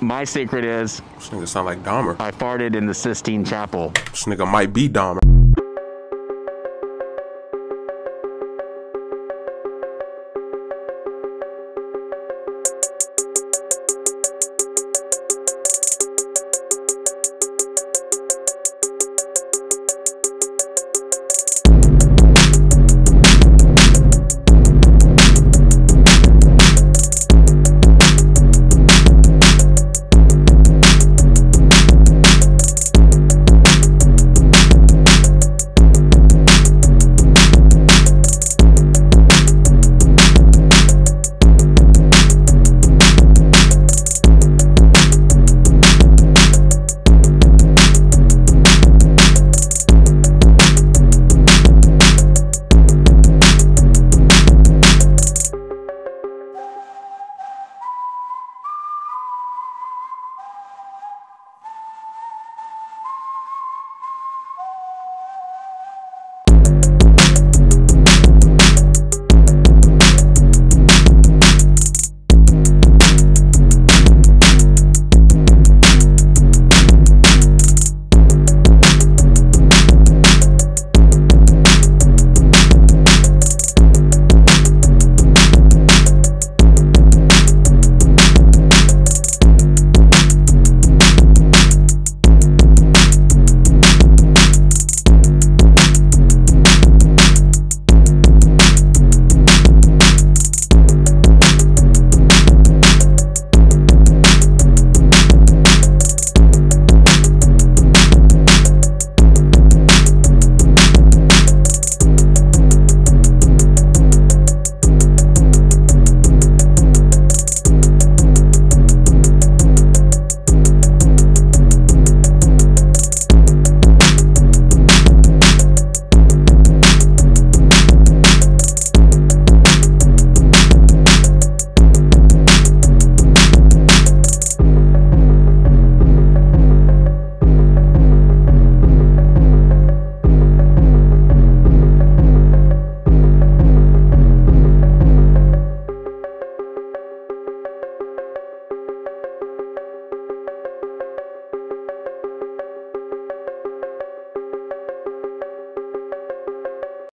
My secret is This nigga sound like Dahmer. I farted in the Sistine Chapel. This nigga might be Dahmer.